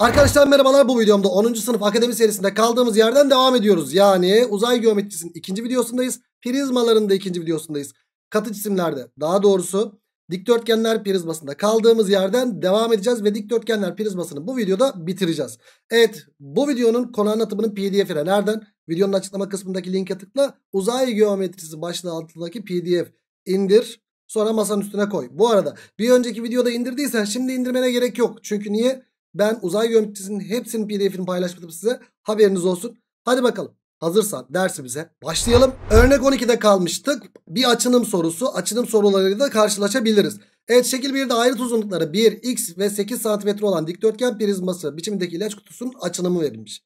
Arkadaşlar merhabalar bu videomda 10. sınıf akademi serisinde kaldığımız yerden devam ediyoruz. Yani uzay geometrisinin ikinci videosundayız. Prizmaların da ikinci videosundayız. Katı cisimlerde daha doğrusu dikdörtgenler prizmasında kaldığımız yerden devam edeceğiz. Ve dikdörtgenler prizmasını bu videoda bitireceğiz. Evet bu videonun konu anlatımının pdf'ine nereden? Videonun açıklama kısmındaki linke tıkla. Uzay geometrisi başlığı altındaki pdf indir. Sonra masanın üstüne koy. Bu arada bir önceki videoda indirdiysen şimdi indirmene gerek yok. Çünkü niye? Ben uzay geometrisinin hepsinin pdf'ini paylaşmadım size. Haberiniz olsun. Hadi bakalım. Hazırsan dersimize başlayalım. Örnek 12'de kalmıştık. Bir açınım sorusu. Açınım sorularıyla da karşılaşabiliriz. Evet şekil 1'de ayrıt uzunlukları 1, x ve 8 cm olan dikdörtgen prizması biçimindeki ilaç kutusunun açınımı verilmiş.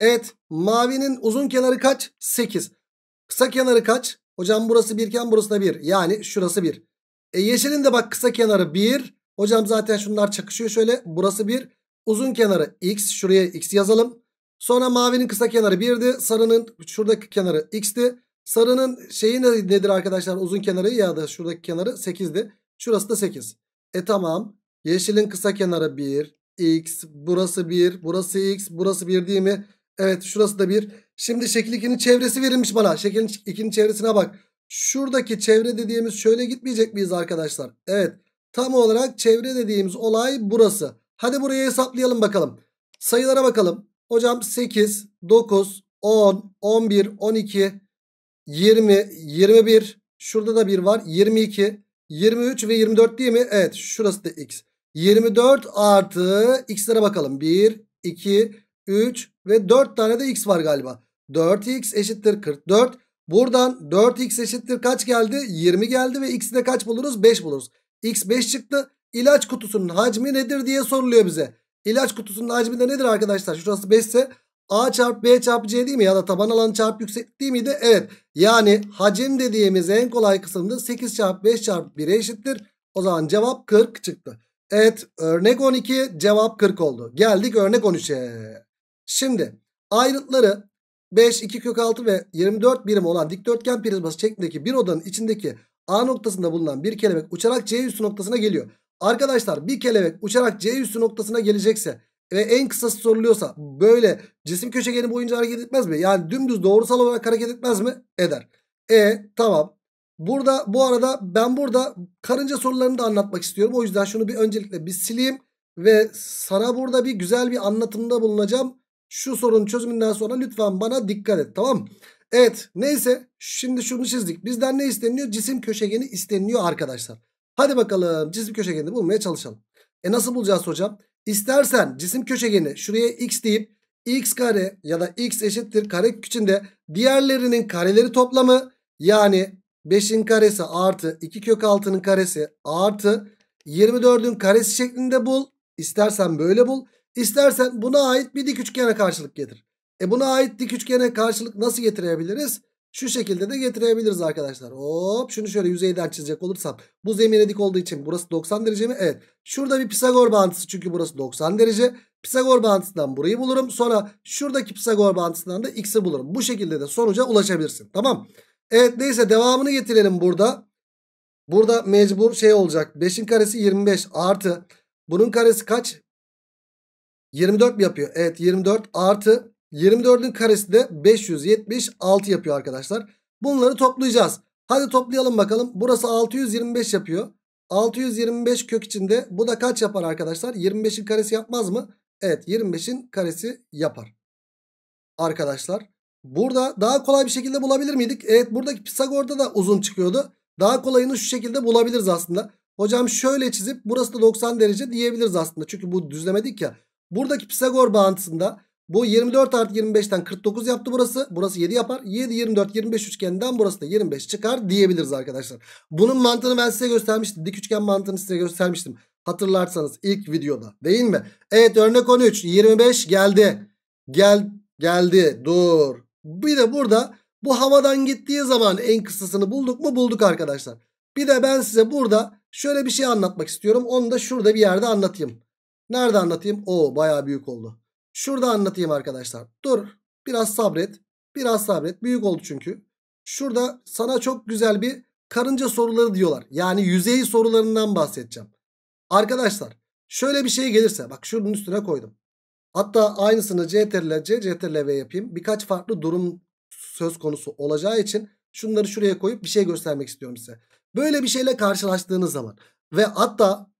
Evet mavinin uzun kenarı kaç? 8. Kısa kenarı kaç? Hocam burası 1 iken burası da 1. Yani şurası 1. E yeşilin de bak kısa kenarı 1. Hocam zaten şunlar çakışıyor şöyle. Burası 1. Uzun kenarı x. Şuraya x yazalım. Sonra mavinin kısa kenarı 1'di. Sarının şuradaki kenarı x'ti. Sarının şeyi nedir arkadaşlar? Uzun kenarı ya da şuradaki kenarı 8'di. Şurası da 8. E tamam. Yeşilin kısa kenarı 1. X. Burası 1. Burası x. Burası 1 değil mi? Evet şurası da 1. Şimdi şekil 2'nin çevresi verilmiş bana. Şekil 2'nin çevresine bak. Şuradaki çevre dediğimiz şöyle gitmeyecek miyiz arkadaşlar? Evet. Tam olarak çevre dediğimiz olay burası. Hadi burayı hesaplayalım bakalım. Sayılara bakalım. Hocam 8, 9, 10, 11, 12, 20, 21. Şurada da bir var. 22, 23 ve 24 değil mi? Evet şurası da x. 24 artı x'lere bakalım. 1, 2, 3 ve 4 tane de x var galiba. 4x eşittir 44. Buradan 4x eşittir kaç geldi? 20 geldi ve x'i de kaç buluruz? 5 buluruz. x 5 çıktı. İlaç kutusunun hacmi nedir diye soruluyor bize. İlaç kutusunun hacmi de nedir arkadaşlar? Şurası 5 ise A çarpı B çarpı C değil mi? Ya da taban alanı çarpı yükseklik değil miydi? Evet. Yani hacim dediğimiz en kolay kısımda 8 çarpı 5 çarpı 1'e eşittir. O zaman cevap 40 çıktı. Evet örnek 12 cevap 40 oldu. Geldik örnek 13'e. Şimdi ayrıtları 5, 2 kök 6 ve 24 birim olan dikdörtgen prizması şeklindeki bir odanın içindeki A noktasında bulunan bir kelebek uçarak C üstü noktasına geliyor. Arkadaşlar bir kelebek uçarak C üstü noktasına gelecekse ve en kısası soruluyorsa böyle cisim köşegeni boyunca hareket etmez mi? Yani dümdüz doğrusal olarak hareket etmez mi? Eder. E tamam. Burada bu arada ben burada karınca sorularını da anlatmak istiyorum. O yüzden şunu bir öncelikle bir sileyim. Ve sana burada bir güzel bir anlatımda bulunacağım. Şu sorunun çözümünden sonra lütfen bana dikkat et tamam mı? Evet neyse şimdi şunu çizdik. Bizden ne isteniyor? Cisim köşegeni isteniyor arkadaşlar. Hadi bakalım cisim köşegenini bulmaya çalışalım. E nasıl bulacağız hocam? İstersen cisim köşegeni şuraya x deyip x kare ya da x eşittir kare içinde diğerlerinin kareleri toplamı yani 5'in karesi artı 2 kök 6'nın karesi artı 24'ün karesi şeklinde bul. İstersen böyle bul. İstersen buna ait bir dik üçgene karşılık getir. E buna ait dik üçgene karşılık nasıl getirebiliriz? Şu şekilde de getirebiliriz arkadaşlar. Hop şunu şöyle yüzeyden çizecek olursam. Bu zemine dik olduğu için burası 90 derece mi? Evet. Şurada bir Pisagor bağıntısı çünkü burası 90 derece. Pisagor bağıntısından burayı bulurum. Sonra şuradaki Pisagor bağıntısından da x'i bulurum. Bu şekilde de sonuca ulaşabilirsin. Tamam. Evet neyse devamını getirelim burada. Burada mecbur şey olacak. 5'in karesi 25 artı. Bunun karesi kaç? 24 mi yapıyor? Evet 24 artı 24'ün karesi de 576 yapıyor arkadaşlar. Bunları toplayacağız. Hadi toplayalım bakalım. Burası 625 yapıyor. 625 kök içinde bu da kaç yapar arkadaşlar? 25'in karesi yapmaz mı? Evet 25'in karesi yapar. Arkadaşlar burada daha kolay bir şekilde bulabilir miydik? Evet buradaki Pisagor'da da uzun çıkıyordu. Daha kolayını şu şekilde bulabiliriz aslında. Hocam şöyle çizip burası da 90 derece diyebiliriz aslında. Çünkü bu düzlemedik ya. Buradaki Pisagor bağıntısında bu 24 artı 25'ten 49 yaptı burası. Burası 7 yapar. 7, 24, 25 üçgeninden burası da 25 çıkar diyebiliriz arkadaşlar. Bunun mantığını ben size göstermiştim. Dik üçgen mantığını size göstermiştim. Hatırlarsanız ilk videoda değil mi? Evet örnek 13 25 geldi. Gel geldi dur. Bir de burada bu havadan gittiği zaman en kısasını bulduk mu bulduk arkadaşlar. Bir de ben size burada şöyle bir şey anlatmak istiyorum. Onu da şurada bir yerde anlatayım. Nerede anlatayım? Oo baya büyük oldu. Şurada anlatayım arkadaşlar. Dur biraz sabret. Biraz sabret. Büyük oldu çünkü. Şurada sana çok güzel bir karınca soruları diyorlar. Yani yüzey sorularından bahsedeceğim. Arkadaşlar şöyle bir şey gelirse bak şunun üstüne koydum. Hatta aynısını CTRL C, CTRL V yapayım. Birkaç farklı durum söz konusu olacağı için şunları şuraya koyup bir şey göstermek istiyorum size. Böyle bir şeyle karşılaştığınız zaman ve hatta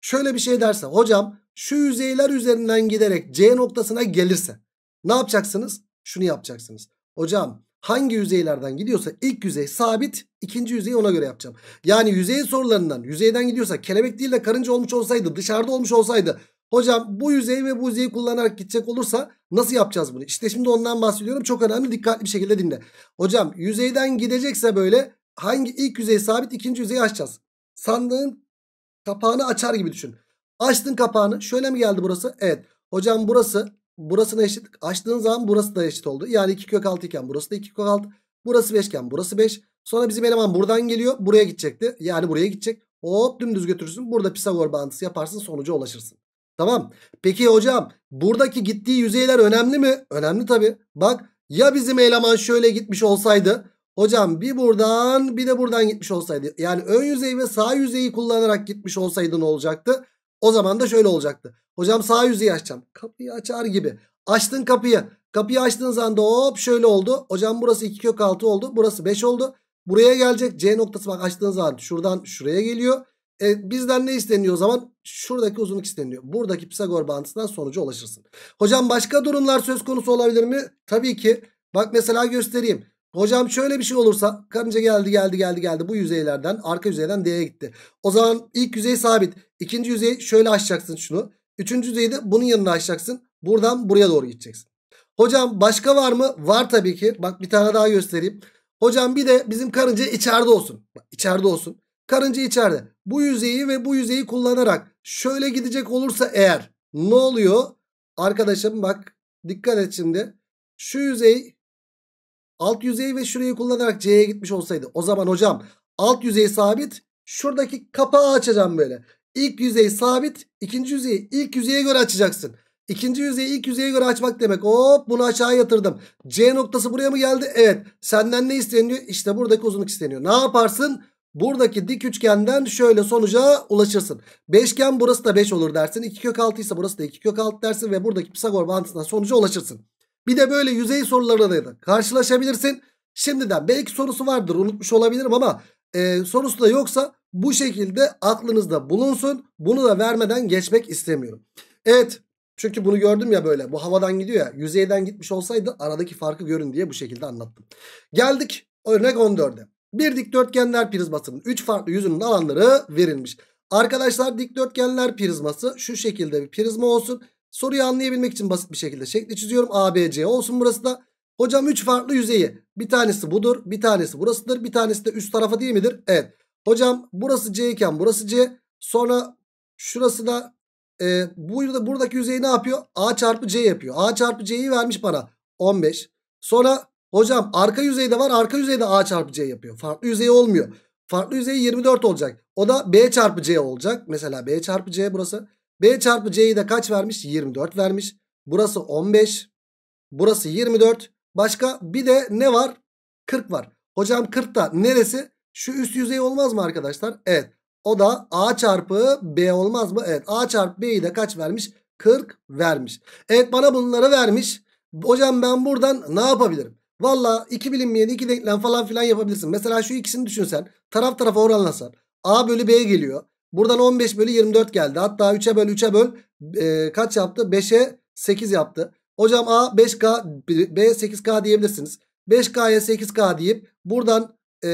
şöyle bir şey derse hocam şu yüzeyler üzerinden giderek C noktasına gelirse ne yapacaksınız? Şunu yapacaksınız. Hocam hangi yüzeylerden gidiyorsa ilk yüzey sabit ikinci yüzeyi ona göre yapacağım. Yani yüzey sorularından yüzeyden gidiyorsa kelebek değil de karınca olmuş olsaydı dışarıda olmuş olsaydı hocam bu yüzey ve bu yüzeyi kullanarak gidecek olursa nasıl yapacağız bunu? İşte şimdi ondan bahsediyorum çok önemli dikkatli bir şekilde dinle. Hocam yüzeyden gidecekse böyle hangi ilk yüzey sabit ikinci yüzeyi açacağız. Sandığın kapağını açar gibi düşün. Açtın kapağını şöyle mi geldi burası? Evet. Hocam burası burasına eşit. Açtığın zaman burası da eşit oldu. Yani 2 kök 6 iken burası da 2 kök 6. Burası 5 iken burası 5. Sonra bizim eleman buradan geliyor. Buraya gidecekti. Yani buraya gidecek. Hop dümdüz götürürsün. Burada Pisagor bağıntısı yaparsın sonuca ulaşırsın. Tamam. Peki hocam buradaki gittiği yüzeyler önemli mi? Önemli tabi. Bak ya bizim eleman şöyle gitmiş olsaydı. Hocam bir buradan bir de buradan gitmiş olsaydı. Yani ön yüzey ve sağ yüzeyi kullanarak gitmiş olsaydı ne olacaktı? O zaman da şöyle olacaktı. Hocam sağ yüzeyi açacağım. Kapıyı açar gibi. Açtın kapıyı. Kapıyı açtığın zaman da hop şöyle oldu. Hocam burası 2 kök 6 oldu. Burası 5 oldu. Buraya gelecek C noktası bak açtığın zaman şuradan şuraya geliyor. E, bizden ne isteniyor o zaman? Şuradaki uzunluk isteniyor. Buradaki Pisagor bağıntısından sonuca ulaşırsın. Hocam başka durumlar söz konusu olabilir mi? Tabii ki. Bak mesela göstereyim. Hocam şöyle bir şey olursa karınca geldi geldi geldi geldi bu yüzeylerden arka yüzeyden D'ye gitti. O zaman ilk yüzey sabit. İkinci yüzey şöyle açacaksın şunu. Üçüncü yüzeyi de bunun yanına açacaksın. Buradan buraya doğru gideceksin. Hocam başka var mı? Var tabii ki. Bak bir tane daha göstereyim. Hocam bir de bizim karınca içeride olsun. Bak, içeride olsun. Karınca içeride. Bu yüzeyi ve bu yüzeyi kullanarak şöyle gidecek olursa eğer ne oluyor? Arkadaşım bak dikkat et şimdi. Şu yüzey alt yüzeyi ve şurayı kullanarak C'ye gitmiş olsaydı. O zaman hocam alt yüzey sabit. Şuradaki kapağı açacağım böyle. İlk yüzey sabit. ikinci yüzeyi ilk yüzeye göre açacaksın. İkinci yüzeyi ilk yüzeye göre açmak demek. Hop bunu aşağı yatırdım. C noktası buraya mı geldi? Evet. Senden ne isteniyor? İşte buradaki uzunluk isteniyor. Ne yaparsın? Buradaki dik üçgenden şöyle sonuca ulaşırsın. Beşgen burası da 5 olur dersin. 2 kök 6 ise burası da 2 kök 6 dersin ve buradaki Pisagor bağıntısından sonuca ulaşırsın. Bir de böyle yüzey sorularıyla da karşılaşabilirsin. Şimdiden belki sorusu vardır unutmuş olabilirim ama e, sorusu da yoksa bu şekilde aklınızda bulunsun. Bunu da vermeden geçmek istemiyorum. Evet çünkü bunu gördüm ya böyle bu havadan gidiyor ya yüzeyden gitmiş olsaydı aradaki farkı görün diye bu şekilde anlattım. Geldik örnek 14'e. Bir dikdörtgenler prizmasının 3 farklı yüzünün alanları verilmiş. Arkadaşlar dikdörtgenler prizması şu şekilde bir prizma olsun. Soruyu anlayabilmek için basit bir şekilde şekli çiziyorum. ABC olsun burası da. Hocam 3 farklı yüzeyi. Bir tanesi budur. Bir tanesi burasıdır. Bir tanesi de üst tarafa değil midir? Evet. Hocam burası C iken burası C. Sonra şurası da e, burada, buradaki yüzeyi ne yapıyor? A çarpı C yapıyor. A çarpı C'yi vermiş bana. 15. Sonra hocam arka yüzeyde var. Arka yüzeyde A çarpı C yapıyor. Farklı yüzey olmuyor. Farklı yüzey 24 olacak. O da B çarpı C olacak. Mesela B çarpı C burası. B çarpı C'yi de kaç vermiş? 24 vermiş. Burası 15. Burası 24. Başka bir de ne var? 40 var. Hocam 40 da neresi? Şu üst yüzey olmaz mı arkadaşlar? Evet. O da A çarpı B olmaz mı? Evet. A çarpı B'yi de kaç vermiş? 40 vermiş. Evet bana bunları vermiş. Hocam ben buradan ne yapabilirim? Valla iki bilinmeyen iki denklem falan filan yapabilirsin. Mesela şu ikisini düşünsen. Taraf tarafa oranlasan. A bölü B geliyor. Buradan 15 bölü 24 geldi. Hatta 3'e böl 3'e böl e, kaç yaptı? 5'e 8 yaptı. Hocam A 5K B 8K diyebilirsiniz. 5K'ya 8K deyip buradan e,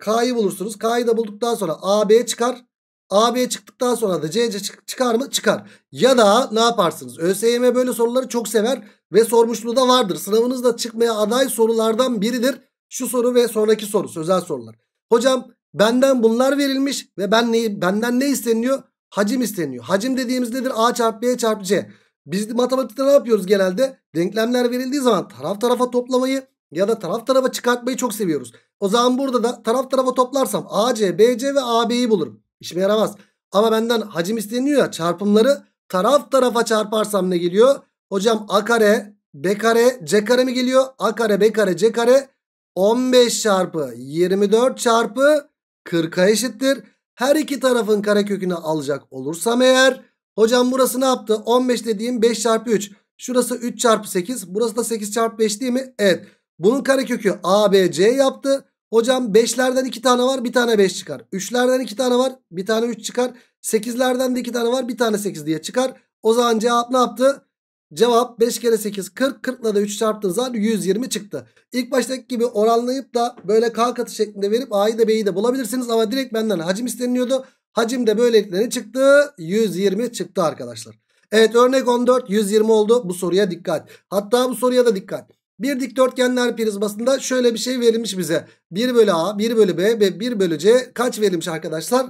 K'yı bulursunuz. K'yı da bulduktan sonra AB çıkar. AB çıktıktan sonra da CC çıkar mı? Çıkar. Ya da ne yaparsınız? ÖSYM böyle soruları çok sever ve sormuşluğu da vardır. Sınavınızda çıkmaya aday sorulardan biridir. Şu soru ve sonraki soru sözel sorular. Hocam benden bunlar verilmiş ve ben neyi, benden ne isteniyor? Hacim isteniyor. Hacim dediğimiz nedir? A çarpı B çarpı C. Biz matematikte ne yapıyoruz genelde? Denklemler verildiği zaman taraf tarafa toplamayı ya da taraf tarafa çıkartmayı çok seviyoruz. O zaman burada da taraf tarafa toplarsam AC, BC ve AB'yi bulurum. İşime yaramaz. Ama benden hacim isteniyor ya çarpımları taraf tarafa çarparsam ne geliyor? Hocam A kare, B kare, C kare mi geliyor? A kare, B kare, C kare 15 çarpı 24 çarpı 40'a eşittir. Her iki tarafın karekökünü alacak olursam eğer Hocam burası ne yaptı? 15 dediğim 5 çarpı 3. Şurası 3 çarpı 8. Burası da 8 çarpı 5 değil mi? Evet. Bunun karekökü ABC yaptı. Hocam 5'lerden 2 tane var bir tane 5 çıkar. 3'lerden 2 tane var bir tane 3 çıkar. 8'lerden de 2 tane var bir tane 8 diye çıkar. O zaman cevap ne yaptı? Cevap 5 kere 8 40. 40 ile de 3 çarptığınız zaman 120 çıktı. İlk baştaki gibi oranlayıp da böyle K katı şeklinde verip A'yı da B'yi de bulabilirsiniz. Ama direkt benden hacim isteniyordu. Hacim de böylelikle ne çıktı? 120 çıktı arkadaşlar. Evet örnek 14 120 oldu. Bu soruya dikkat. Hatta bu soruya da dikkat. Bir dikdörtgenler prizmasında şöyle bir şey verilmiş bize. 1 bölü A, 1 bölü B ve 1 bölü C kaç verilmiş arkadaşlar?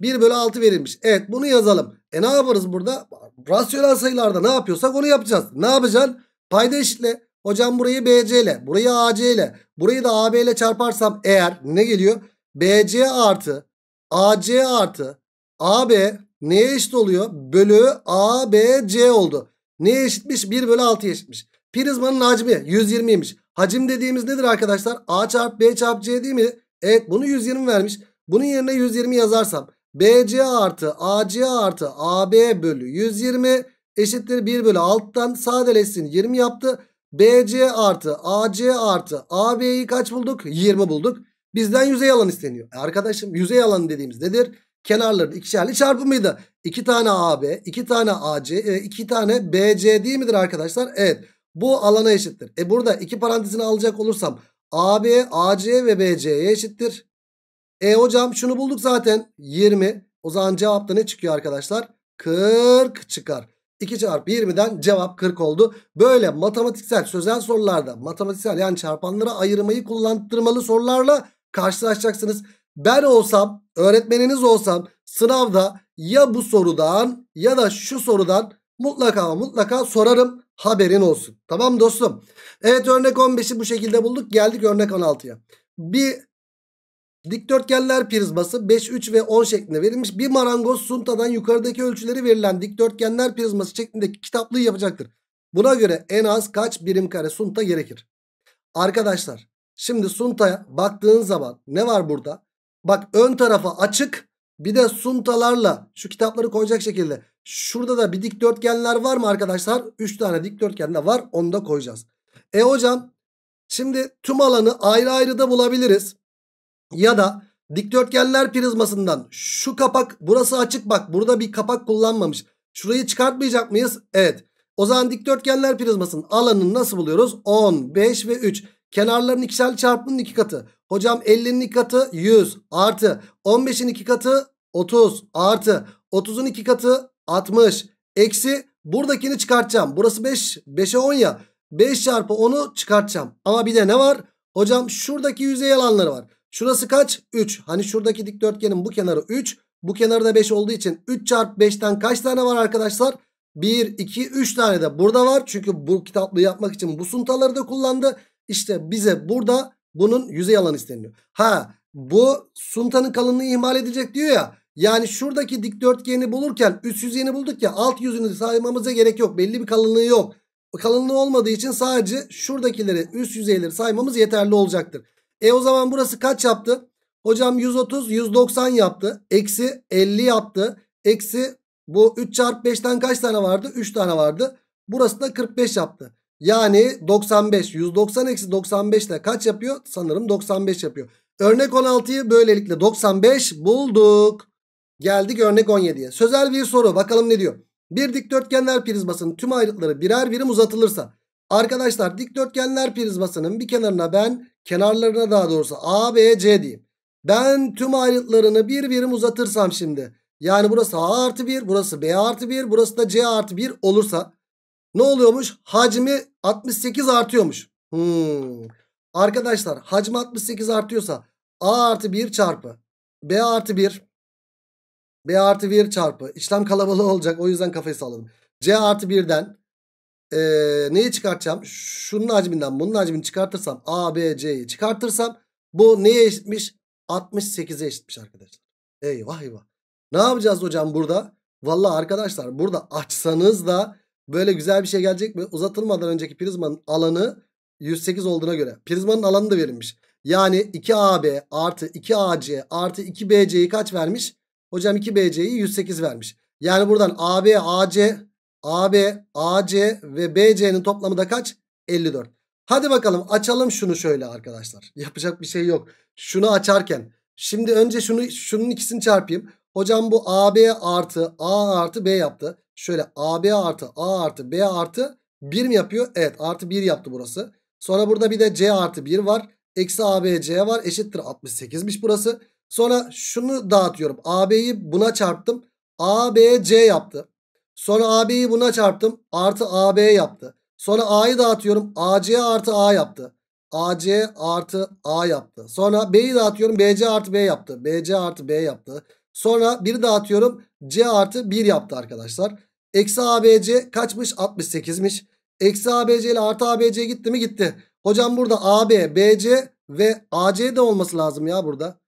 1 bölü 6 verilmiş. Evet bunu yazalım. E ne yaparız burada? Rasyonel sayılarda ne yapıyorsak onu yapacağız. Ne yapacaksın? Payda eşitle. Hocam burayı BC ile, burayı AC ile, burayı da AB ile çarparsam eğer ne geliyor? BC artı AC artı AB neye eşit oluyor? Bölü ABC oldu. Neye eşitmiş? 1 bölü 6'ya eşitmiş. Prizmanın hacmi 120'ymiş. Hacim dediğimiz nedir arkadaşlar? A çarpı B çarpı C değil mi? Evet bunu 120 vermiş. Bunun yerine 120 yazarsam BC artı AC artı AB bölü 120 eşittir 1 bölü 6'dan sadeleşsin 20 yaptı. BC artı AC artı AB'yi kaç bulduk? 20 bulduk. Bizden yüzey alan isteniyor. E arkadaşım yüzey alanı dediğimiz nedir? Kenarların ikişerli çarpımıydı. 2 tane AB, 2 tane AC, 2 tane BC değil midir arkadaşlar? Evet. Bu alana eşittir. E burada iki parantezini alacak olursam AB, AC ve BC'ye eşittir. E hocam şunu bulduk zaten 20. O zaman cevapta ne çıkıyor arkadaşlar? 40 çıkar. 2 çarpı 20'den cevap 40 oldu. Böyle matematiksel sözel sorularda matematiksel yani çarpanlara ayırmayı kullandırmalı sorularla karşılaşacaksınız. Ben olsam öğretmeniniz olsam sınavda ya bu sorudan ya da şu sorudan mutlaka mutlaka sorarım haberin olsun. Tamam dostum. Evet örnek 15'i bu şekilde bulduk geldik örnek 16'ya. Bir Dikdörtgenler prizması 5, 3 ve 10 şeklinde verilmiş. Bir marangoz suntadan yukarıdaki ölçüleri verilen dikdörtgenler prizması şeklindeki kitaplığı yapacaktır. Buna göre en az kaç birim kare sunta gerekir? Arkadaşlar şimdi suntaya baktığın zaman ne var burada? Bak ön tarafa açık bir de suntalarla şu kitapları koyacak şekilde. Şurada da bir dikdörtgenler var mı arkadaşlar? 3 tane dikdörtgen de var onu da koyacağız. E hocam şimdi tüm alanı ayrı ayrı da bulabiliriz. Ya da dikdörtgenler prizmasından şu kapak burası açık bak burada bir kapak kullanmamış. Şurayı çıkartmayacak mıyız? Evet. O zaman dikdörtgenler prizmasının alanını nasıl buluyoruz? 10, 5 ve 3. Kenarların ikişer çarpımının iki katı. Hocam 50'nin iki katı 100 artı 15'in iki katı 30 artı 30'un iki katı 60 eksi buradakini çıkartacağım. Burası 5 5'e 10 ya 5 çarpı 10'u çıkartacağım. Ama bir de ne var? Hocam şuradaki yüzey alanları var. Şurası kaç? 3. Hani şuradaki dikdörtgenin bu kenarı 3. Bu kenarı da 5 olduğu için 3 çarpı 5'ten kaç tane var arkadaşlar? 1, 2, 3 tane de burada var. Çünkü bu kitaplığı yapmak için bu suntaları da kullandı. İşte bize burada bunun yüzey alanı isteniyor. Ha bu suntanın kalınlığı ihmal edilecek diyor ya. Yani şuradaki dikdörtgeni bulurken üst yüzeyini bulduk ya alt yüzünü saymamıza gerek yok. Belli bir kalınlığı yok. Kalınlığı olmadığı için sadece şuradakileri üst yüzeyleri saymamız yeterli olacaktır. E o zaman burası kaç yaptı? Hocam 130 190 yaptı. Eksi 50 yaptı. Eksi bu 3 çarpı 5'ten kaç tane vardı? 3 tane vardı. Burası da 45 yaptı. Yani 95 190 eksi 95 ile kaç yapıyor? Sanırım 95 yapıyor. Örnek 16'yı böylelikle 95 bulduk. Geldik örnek 17'ye. Sözel bir soru bakalım ne diyor. Bir dikdörtgenler prizmasının tüm ayrıtları birer birim uzatılırsa. Arkadaşlar dikdörtgenler prizmasının bir kenarına ben kenarlarına daha doğrusu A, B, C diyeyim. Ben tüm ayrıtlarını bir birim uzatırsam şimdi. Yani burası A artı 1 burası B artı 1 burası da C artı 1 olursa. Ne oluyormuş? Hacmi 68 artıyormuş. Hmm. Arkadaşlar hacmi 68 artıyorsa A artı 1 çarpı B artı 1 B artı 1 çarpı işlem kalabalığı olacak o yüzden kafayı salladım. C artı 1'den e, neyi çıkartacağım? Şunun hacminden bunun hacmini çıkartırsam A, B, C'yi çıkartırsam bu neye eşitmiş? 68'e eşitmiş arkadaşlar. Eyvah eyvah. Ne yapacağız hocam burada? Valla arkadaşlar burada açsanız da böyle güzel bir şey gelecek mi? Uzatılmadan önceki prizmanın alanı 108 olduğuna göre. Prizmanın alanı da verilmiş. Yani 2AB artı 2AC artı 2BC'yi kaç vermiş? Hocam 2BC'yi 108 vermiş. Yani buradan AB, AC, AB, AC ve BC'nin toplamı da kaç? 54. Hadi bakalım açalım şunu şöyle arkadaşlar. Yapacak bir şey yok. Şunu açarken. Şimdi önce şunu şunun ikisini çarpayım. Hocam bu AB artı A artı B yaptı. Şöyle AB artı A artı B artı 1 mi yapıyor? Evet artı 1 yaptı burası. Sonra burada bir de C artı 1 var. Eksi ABC var eşittir 68'miş burası. Sonra şunu dağıtıyorum. AB'yi buna çarptım. ABC yaptı. Sonra AB'yi buna çarptım. Artı AB yaptı. Sonra A'yı dağıtıyorum. AC artı A yaptı. AC artı A yaptı. Sonra B'yi dağıtıyorum. BC artı B yaptı. BC artı B yaptı. Sonra 1 dağıtıyorum. C artı 1 yaptı arkadaşlar. Eksi ABC kaçmış? 68'miş. Eksi ABC ile artı ABC gitti mi? Gitti. Hocam burada AB, BC ve AC de olması lazım ya burada.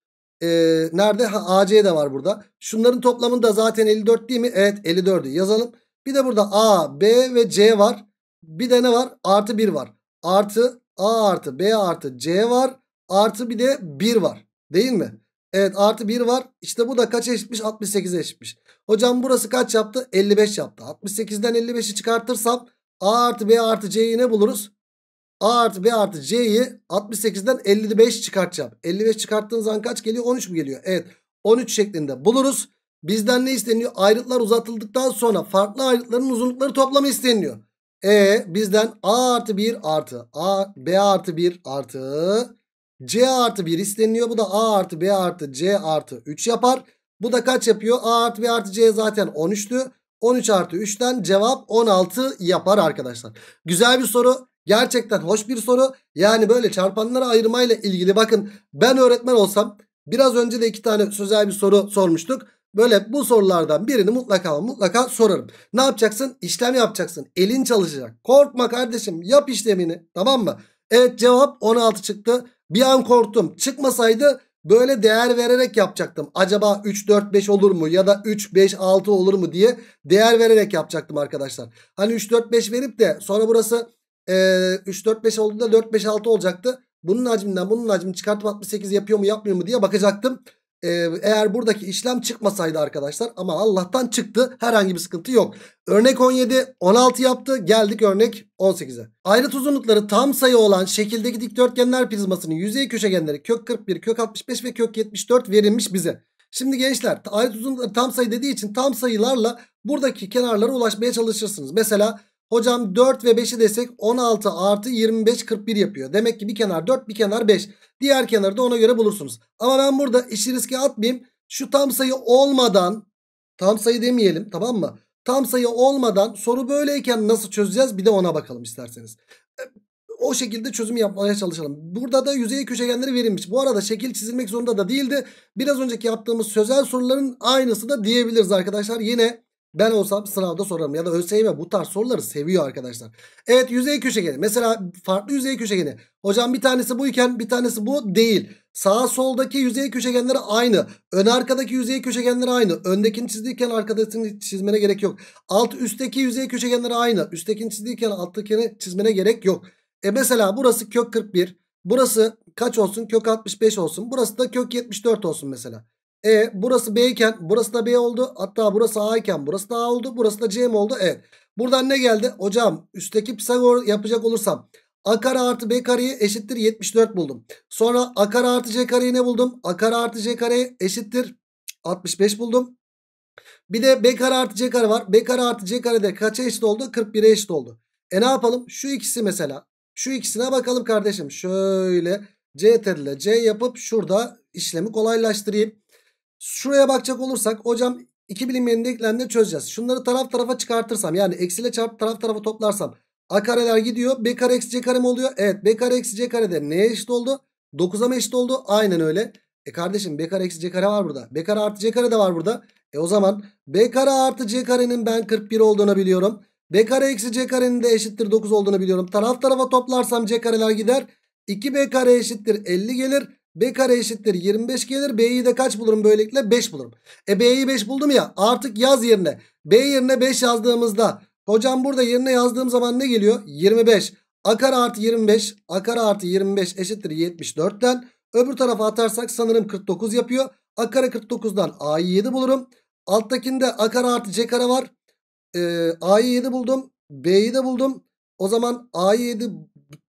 Ee, nerede? Ha, AC de var burada. Şunların toplamında zaten 54 değil mi? Evet 54'ü yazalım. Bir de burada A, B ve C var. Bir de ne var? Artı 1 var. Artı A artı B artı C var. Artı bir de 1 var. Değil mi? Evet artı 1 var. İşte bu da kaç eşitmiş? 68'e eşitmiş. Hocam burası kaç yaptı? 55 yaptı. 68'den 55'i çıkartırsam A artı B artı C'yi ne buluruz? A artı B artı C'yi 68'den 55 çıkartacağım. 55 çıkarttığın zaman kaç geliyor? 13 mu geliyor? Evet 13 şeklinde buluruz. Bizden ne isteniyor? Ayrıtlar uzatıldıktan sonra farklı ayrıtların uzunlukları toplamı isteniyor. E bizden A artı 1 artı A B artı 1 artı C artı 1 isteniyor. Bu da A artı B artı C artı 3 yapar. Bu da kaç yapıyor? A artı B artı C zaten 13'tü. 13 artı 3'ten cevap 16 yapar arkadaşlar. Güzel bir soru. Gerçekten hoş bir soru. Yani böyle çarpanlara ayırmayla ilgili bakın ben öğretmen olsam biraz önce de iki tane sözel bir soru sormuştuk. Böyle bu sorulardan birini mutlaka mutlaka sorarım. Ne yapacaksın? İşlem yapacaksın. Elin çalışacak. Korkma kardeşim yap işlemini tamam mı? Evet cevap 16 çıktı. Bir an korktum. Çıkmasaydı böyle değer vererek yapacaktım. Acaba 3, 4, 5 olur mu ya da 3, 5, 6 olur mu diye değer vererek yapacaktım arkadaşlar. Hani 3, 4, 5 verip de sonra burası e, 3, 4, 5 olduğunda 4, 5, 6 olacaktı. Bunun hacminden bunun hacmini çıkartıp 68 yapıyor mu yapmıyor mu diye bakacaktım. Eğer buradaki işlem çıkmasaydı arkadaşlar ama Allah'tan çıktı herhangi bir sıkıntı yok. Örnek 17 16 yaptı geldik örnek 18'e. Ayrıt uzunlukları tam sayı olan şekildeki dikdörtgenler prizmasının yüzey köşegenleri kök 41 kök 65 ve kök 74 verilmiş bize. Şimdi gençler ayrıt uzunlukları tam sayı dediği için tam sayılarla buradaki kenarlara ulaşmaya çalışırsınız. Mesela hocam 4 ve 5'i desek 16 artı 25 41 yapıyor. Demek ki bir kenar 4 bir kenar 5. Diğer kenarı da ona göre bulursunuz. Ama ben burada işi riske atmayayım. Şu tam sayı olmadan tam sayı demeyelim tamam mı? Tam sayı olmadan soru böyleyken nasıl çözeceğiz bir de ona bakalım isterseniz. E, o şekilde çözüm yapmaya çalışalım. Burada da yüzey köşegenleri verilmiş. Bu arada şekil çizilmek zorunda da değildi. Biraz önceki yaptığımız sözel soruların aynısı da diyebiliriz arkadaşlar. Yine ben olsam sınavda sorarım ya da ÖSYM bu tarz soruları seviyor arkadaşlar. Evet yüzey köşegeni mesela farklı yüzey köşegeni. Hocam bir tanesi buyken bir tanesi bu değil. Sağ soldaki yüzey köşegenleri aynı. Ön arkadaki yüzey köşegenleri aynı. Öndekini çizdiyken arkadakini çizmene gerek yok. Alt üstteki yüzey köşegenleri aynı. Üsttekini çizdiyken alttakini çizmene gerek yok. E mesela burası kök 41. Burası kaç olsun? Kök 65 olsun. Burası da kök 74 olsun mesela. E burası B iken burası da B oldu. Hatta burası A iken burası da A oldu. Burası da C mi oldu? Evet. Buradan ne geldi? Hocam üstteki Pisagor yapacak olursam A kare artı B kareyi eşittir 74 buldum. Sonra A kare artı C kareyi ne buldum? A kare artı C kareyi eşittir 65 buldum. Bir de B kare artı C kare var. B kare artı C kare de kaça eşit oldu? 41'e eşit oldu. E ne yapalım? Şu ikisi mesela. Şu ikisine bakalım kardeşim. Şöyle C ile C yapıp şurada işlemi kolaylaştırayım. Şuraya bakacak olursak hocam iki bilinmeyen denklemleri çözeceğiz. Şunları taraf tarafa çıkartırsam yani eksiyle çarpıp taraf tarafa toplarsam a kareler gidiyor. B kare eksi c kare mi oluyor? Evet b kare eksi c kare de neye eşit oldu? 9'a mı eşit oldu? Aynen öyle. E kardeşim b kare eksi c kare var burada. B kare artı c kare de var burada. E o zaman b kare artı c karenin ben 41 olduğunu biliyorum. B kare eksi c karenin de eşittir 9 olduğunu biliyorum. Taraf tarafa toplarsam c kareler gider. 2b kare eşittir 50 gelir. B kare eşittir 25 gelir. B'yi de kaç bulurum böylelikle? 5 bulurum. E B'yi 5 buldum ya artık yaz yerine. B yerine 5 yazdığımızda hocam burada yerine yazdığım zaman ne geliyor? 25. A kare artı 25. A kare artı 25 eşittir 74'ten. Öbür tarafa atarsak sanırım 49 yapıyor. A kare 49'dan A'yı 7 bulurum. Alttakinde a kare artı c kare var. Ee, a'yı 7 buldum. b'yi de buldum. O zaman a'yı 7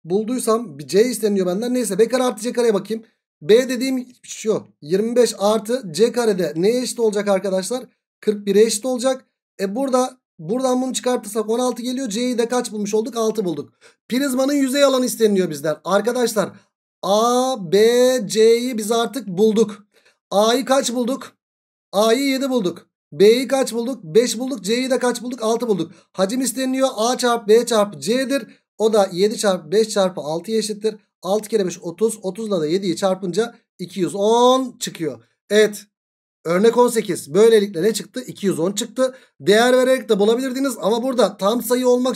bulduysam c isteniyor benden. Neyse b kare artı c kareye bakayım. B dediğim şu 25 artı c karede neye eşit olacak arkadaşlar? 41'e eşit olacak. E burada buradan bunu çıkartırsak 16 geliyor. C'yi de kaç bulmuş olduk? 6 bulduk. Prizmanın yüzey alanı isteniyor bizden. Arkadaşlar A, B, C'yi biz artık bulduk. A'yı kaç bulduk? A'yı 7 bulduk. B'yi kaç bulduk? 5 bulduk. C'yi de kaç bulduk? 6 bulduk. Hacim isteniyor. A çarpı B çarpı C'dir. O da 7 çarpı 5 çarpı 6'ya eşittir. 6 kere 5 30. 30 ile de 7'yi çarpınca 210 çıkıyor. Evet. Örnek 18. Böylelikle ne çıktı? 210 çıktı. Değer vererek de bulabilirdiniz. Ama burada tam sayı olmak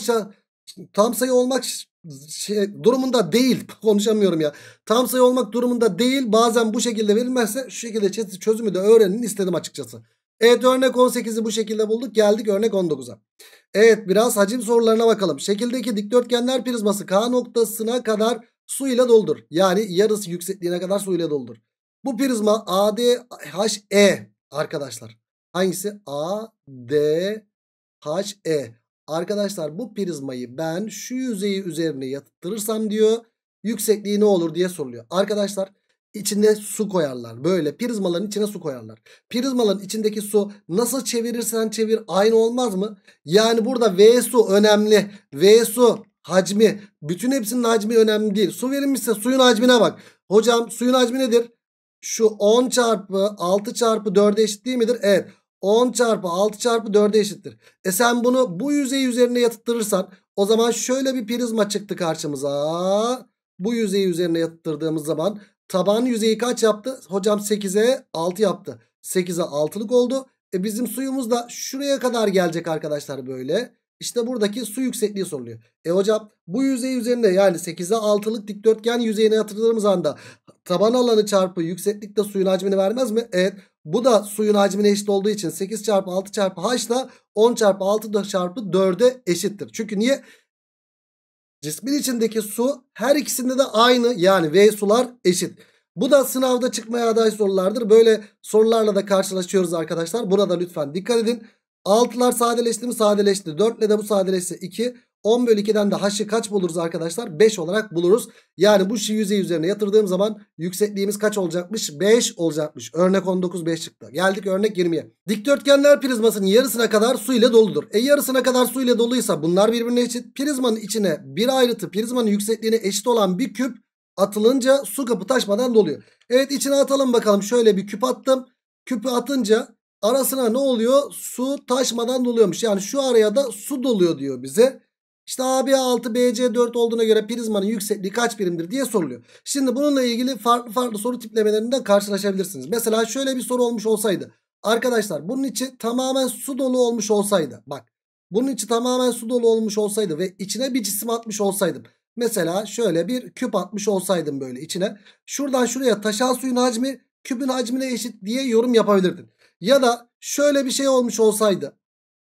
tam sayı olmak şey, durumunda değil. Konuşamıyorum ya. Tam sayı olmak durumunda değil. Bazen bu şekilde verilmezse şu şekilde çözümü de öğrenin istedim açıkçası. Evet örnek 18'i bu şekilde bulduk. Geldik örnek 19'a. Evet biraz hacim sorularına bakalım. Şekildeki dikdörtgenler prizması K noktasına kadar su ile doldur. Yani yarısı yüksekliğine kadar su ile doldur. Bu prizma ADHE arkadaşlar. Hangisi? ADHE. Arkadaşlar bu prizmayı ben şu yüzeyi üzerine yatırırsam diyor. Yüksekliği ne olur diye soruluyor. Arkadaşlar içinde su koyarlar. Böyle prizmaların içine su koyarlar. Prizmaların içindeki su nasıl çevirirsen çevir aynı olmaz mı? Yani burada V su önemli. V su hacmi. Bütün hepsinin hacmi önemli değil. Su verilmişse suyun hacmine bak. Hocam suyun hacmi nedir? Şu 10 çarpı 6 çarpı 4'e eşit değil midir? Evet. 10 çarpı 6 çarpı 4'e eşittir. E sen bunu bu yüzey üzerine yatıttırırsan o zaman şöyle bir prizma çıktı karşımıza. Bu yüzeyi üzerine yatıttırdığımız zaman taban yüzeyi kaç yaptı? Hocam 8'e 6 yaptı. 8'e 6'lık oldu. E bizim suyumuz da şuraya kadar gelecek arkadaşlar böyle. İşte buradaki su yüksekliği soruluyor. E hocam bu yüzey üzerinde yani 8'e 6'lık dikdörtgen yüzeyine yatırdığımız anda taban alanı çarpı yükseklikte suyun hacmini vermez mi? Evet. Bu da suyun hacmine eşit olduğu için 8 çarpı 6 çarpı h da 10 çarpı 6 çarpı 4'e eşittir. Çünkü niye? Cismin içindeki su her ikisinde de aynı yani V sular eşit. Bu da sınavda çıkmaya aday sorulardır. Böyle sorularla da karşılaşıyoruz arkadaşlar. Burada lütfen dikkat edin. 6'lar sadeleşti mi sadeleşti. 4 ile de bu sadeleşse 2. 10 bölü 2'den de h'ı kaç buluruz arkadaşlar? 5 olarak buluruz. Yani bu yüzey üzerine yatırdığım zaman yüksekliğimiz kaç olacakmış? 5 olacakmış. Örnek 19 5 çıktı. Geldik örnek 20'ye. Dikdörtgenler prizmasının yarısına kadar su ile doludur. E yarısına kadar su ile doluysa bunlar birbirine eşit. Prizmanın içine bir ayrıtı prizmanın yüksekliğine eşit olan bir küp atılınca su kapı taşmadan doluyor. Evet içine atalım bakalım. Şöyle bir küp attım. Küpü atınca arasına ne oluyor? Su taşmadan doluyormuş. Yani şu araya da su doluyor diyor bize. İşte AB 6 BC 4 olduğuna göre prizmanın yüksekliği kaç birimdir diye soruluyor. Şimdi bununla ilgili farklı farklı soru tiplemelerinden karşılaşabilirsiniz. Mesela şöyle bir soru olmuş olsaydı. Arkadaşlar bunun içi tamamen su dolu olmuş olsaydı. Bak bunun içi tamamen su dolu olmuş olsaydı ve içine bir cisim atmış olsaydım. Mesela şöyle bir küp atmış olsaydım böyle içine. Şuradan şuraya taşan suyun hacmi küpün hacmine eşit diye yorum yapabilirdin. Ya da şöyle bir şey olmuş olsaydı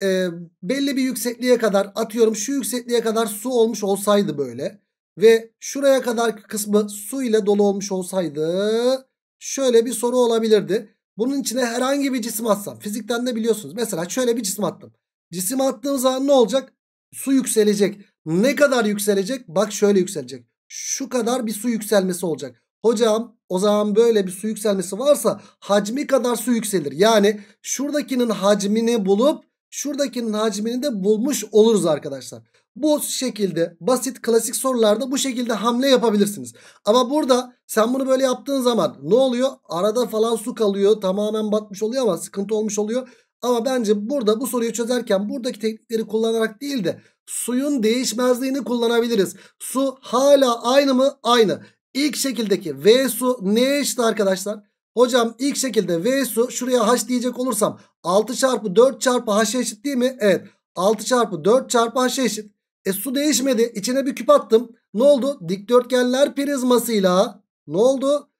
e, belli bir yüksekliğe kadar atıyorum şu yüksekliğe kadar su olmuş olsaydı böyle ve şuraya kadar kısmı su ile dolu olmuş olsaydı şöyle bir soru olabilirdi. Bunun içine herhangi bir cisim atsam fizikten de biliyorsunuz mesela şöyle bir cisim attım. Cisim attığım zaman ne olacak? Su yükselecek. Ne kadar yükselecek? Bak şöyle yükselecek. Şu kadar bir su yükselmesi olacak. Hocam o zaman böyle bir su yükselmesi varsa hacmi kadar su yükselir. Yani şuradakinin hacmini bulup şuradakinin hacmini de bulmuş oluruz arkadaşlar. Bu şekilde basit klasik sorularda bu şekilde hamle yapabilirsiniz. Ama burada sen bunu böyle yaptığın zaman ne oluyor? Arada falan su kalıyor tamamen batmış oluyor ama sıkıntı olmuş oluyor. Ama bence burada bu soruyu çözerken buradaki teknikleri kullanarak değil de suyun değişmezliğini kullanabiliriz. Su hala aynı mı? Aynı. İlk şekildeki V su neye eşit arkadaşlar? Hocam ilk şekilde V su şuraya H diyecek olursam 6 çarpı 4 çarpı H eşit değil mi? Evet 6 çarpı 4 çarpı H eşit. E su değişmedi. İçine bir küp attım. Ne oldu? Dikdörtgenler prizmasıyla ne oldu?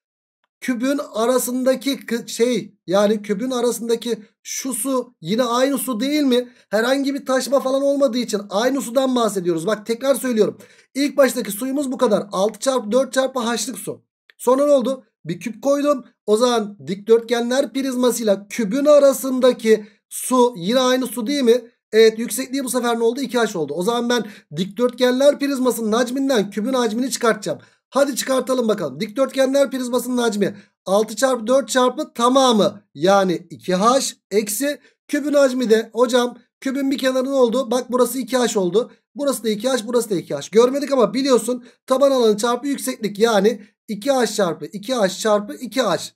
Kübün arasındaki şey yani kübün arasındaki şu su yine aynı su değil mi? Herhangi bir taşma falan olmadığı için aynı sudan bahsediyoruz. Bak tekrar söylüyorum. İlk baştaki suyumuz bu kadar. 6 çarpı 4 çarpı H'lık su. Sonra ne oldu? Bir küp koydum. O zaman dikdörtgenler prizmasıyla kübün arasındaki Su yine aynı su değil mi? Evet yüksekliği bu sefer ne oldu? 2H oldu. O zaman ben dikdörtgenler prizmasının hacminden kübün hacmini çıkartacağım. Hadi çıkartalım bakalım. Dikdörtgenler prizmasının hacmi 6 çarpı 4 çarpı tamamı yani 2H eksi kübün hacmi de hocam kübün bir kenarı ne oldu? Bak burası 2H oldu. Burası da 2H burası da 2H. Görmedik ama biliyorsun taban alanı çarpı yükseklik yani 2H çarpı 2H çarpı 2H.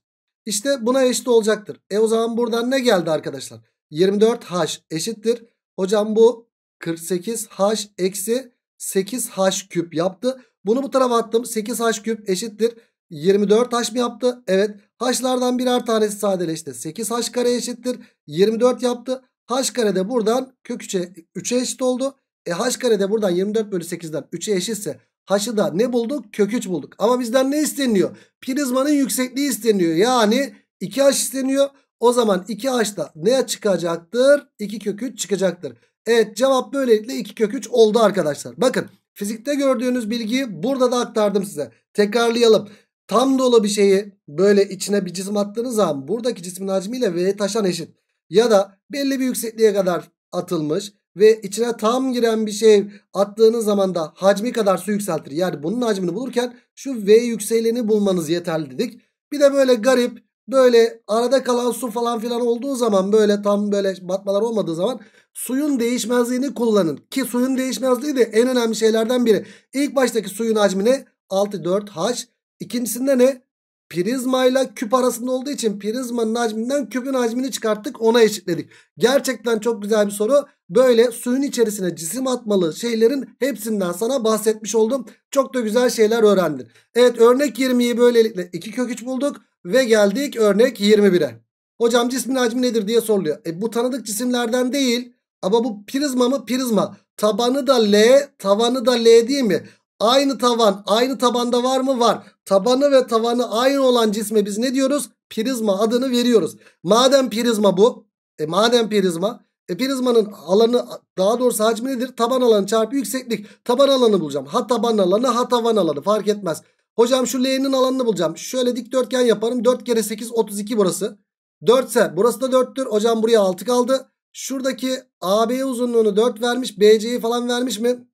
İşte buna eşit olacaktır. E o zaman buradan ne geldi arkadaşlar? 24H eşittir. Hocam bu 48H eksi 8H küp yaptı. Bunu bu tarafa attım. 8H küp eşittir. 24H mi yaptı? Evet. H'lardan birer tanesi sadeleşti. 8H kare eşittir. 24 yaptı. H kare de buradan kök 3'e 3'e eşit oldu. E H kare de buradan 24 bölü 8'den 3'e eşitse H'ı da ne bulduk? Kök 3 bulduk. Ama bizden ne isteniyor? Prizmanın yüksekliği isteniyor. Yani 2H isteniyor. O zaman 2H'da ne çıkacaktır? 2 kök 3 çıkacaktır. Evet cevap böylelikle 2 kök 3 oldu arkadaşlar. Bakın fizikte gördüğünüz bilgiyi burada da aktardım size. Tekrarlayalım. Tam dolu bir şeyi böyle içine bir cisim attığınız zaman buradaki cismin hacmiyle V taşan eşit. Ya da belli bir yüksekliğe kadar atılmış ve içine tam giren bir şey attığınız zaman da hacmi kadar su yükseltir. Yani bunun hacmini bulurken şu V yükseleni bulmanız yeterli dedik. Bir de böyle garip böyle arada kalan su falan filan olduğu zaman böyle tam böyle batmalar olmadığı zaman suyun değişmezliğini kullanın. Ki suyun değişmezliği de en önemli şeylerden biri. İlk baştaki suyun hacmi ne? 6 4 H. İkincisinde ne? Prizma ile küp arasında olduğu için prizmanın hacminden küpün hacmini çıkarttık ona eşitledik. Gerçekten çok güzel bir soru. Böyle suyun içerisine cisim atmalı şeylerin hepsinden sana bahsetmiş oldum. Çok da güzel şeyler öğrendin. Evet örnek 20'yi böylelikle 2 kök 3 bulduk ve geldik örnek 21'e. Hocam cismin hacmi nedir diye soruluyor. E bu tanıdık cisimlerden değil ama bu prizma mı? Prizma. Tabanı da L, tavanı da L değil mi? Aynı tavan, aynı tabanda var mı? Var. Tabanı ve tavanı aynı olan cisme biz ne diyoruz? Prizma adını veriyoruz. Madem prizma bu, e madem prizma, e prizmanın alanı daha doğrusu hacmi nedir? Taban alanı çarpı yükseklik. Taban alanı bulacağım. Ha taban alanı ha tavan alanı fark etmez. Hocam şu L'nin alanını bulacağım. Şöyle dikdörtgen yaparım. 4 kere 8 32 burası. 4 ise burası da 4'tür. Hocam buraya 6 kaldı. Şuradaki AB uzunluğunu 4 vermiş. BC'yi falan vermiş mi?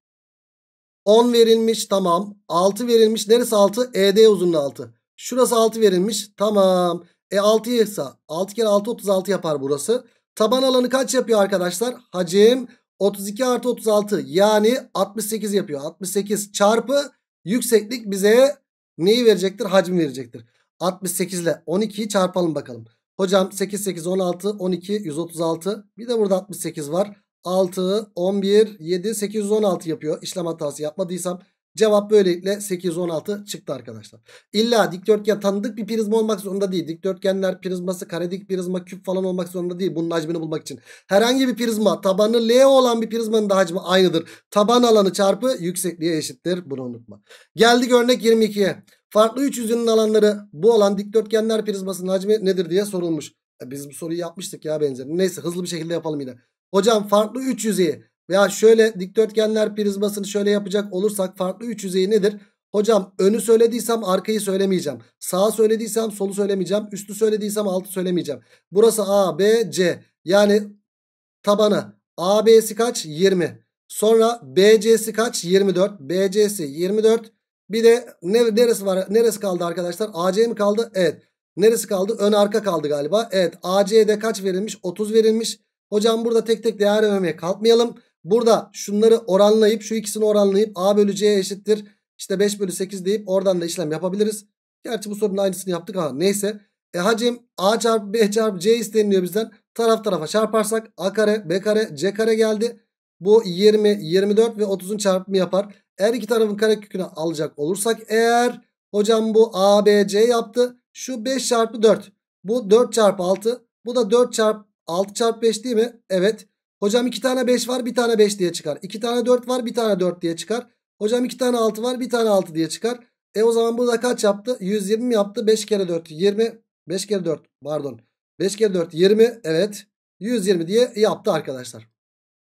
10 verilmiş tamam. 6 verilmiş. Neresi 6? ED uzunluğu 6. Şurası 6 verilmiş. Tamam. E 6 ise 6 kere 6 36 yapar burası. Taban alanı kaç yapıyor arkadaşlar? Hacim 32 artı 36 yani 68 yapıyor. 68 çarpı yükseklik bize neyi verecektir? Hacmi verecektir. 68 ile 12'yi çarpalım bakalım. Hocam 8 8 16 12 136 bir de burada 68 var. 6 11 7 816 yapıyor. İşlem hatası yapmadıysam cevap böylelikle 816 çıktı arkadaşlar. İlla dikdörtgen tanıdık bir prizma olmak zorunda değil. Dikdörtgenler prizması karedik prizma küp falan olmak zorunda değil. Bunun hacmini bulmak için. Herhangi bir prizma tabanı L olan bir prizmanın da hacmi aynıdır. Taban alanı çarpı yüksekliğe eşittir. Bunu unutma. Geldik örnek 22'ye. Farklı üç yüzünün alanları bu olan dikdörtgenler prizmasının hacmi nedir diye sorulmuş. E biz bu soruyu yapmıştık ya benzerini. Neyse hızlı bir şekilde yapalım yine. Hocam farklı üç yüzeyi veya şöyle dikdörtgenler prizmasını şöyle yapacak olursak farklı üç yüzeyi nedir? Hocam önü söylediysem arkayı söylemeyeceğim. Sağı söylediysem solu söylemeyeceğim. Üstü söylediysem altı söylemeyeceğim. Burası A, B, C. Yani tabanı AB'si kaç? 20. Sonra BC'si kaç? 24. BC'si 24. Bir de ne, neresi var? Neresi kaldı arkadaşlar? AC mi kaldı? Evet. Neresi kaldı? Ön arka kaldı galiba. Evet. AC'de kaç verilmiş? 30 verilmiş. Hocam burada tek tek değer vermeye kalkmayalım. Burada şunları oranlayıp şu ikisini oranlayıp A bölü C eşittir. İşte 5 bölü 8 deyip oradan da işlem yapabiliriz. Gerçi bu sorunun aynısını yaptık ama neyse. E hacim A çarpı B çarpı C isteniliyor bizden. Taraf tarafa çarparsak A kare B kare C kare geldi. Bu 20, 24 ve 30'un çarpımı yapar. Eğer iki tarafın karekökünü alacak olursak eğer hocam bu A, B, C yaptı. Şu 5 çarpı 4. Bu 4 çarpı 6. Bu da 4 çarpı 6 çarpı 5 değil mi? Evet. Hocam 2 tane 5 var bir tane 5 diye çıkar. 2 tane 4 var bir tane 4 diye çıkar. Hocam 2 tane 6 var bir tane 6 diye çıkar. E o zaman burada kaç yaptı? 120 mi yaptı? 5 kere 4 20. 5 kere 4 pardon. 5 kere 4 20 evet. 120 diye yaptı arkadaşlar.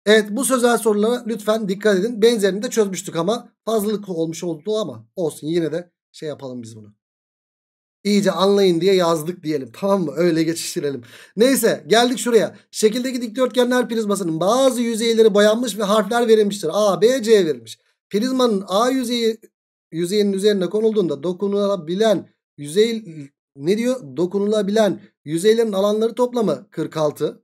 Evet bu sözel sorulara lütfen dikkat edin. Benzerini de çözmüştük ama fazlalık olmuş oldu ama olsun yine de şey yapalım biz bunu. İyice anlayın diye yazdık diyelim. Tamam mı? Öyle geçiştirelim. Neyse geldik şuraya. Şekildeki dikdörtgenler prizmasının bazı yüzeyleri boyanmış ve harfler verilmiştir. A, B, C verilmiş. Prizmanın A yüzeyi yüzeyinin üzerine konulduğunda dokunulabilen yüzey ne diyor? Dokunulabilen yüzeylerin alanları toplamı 46.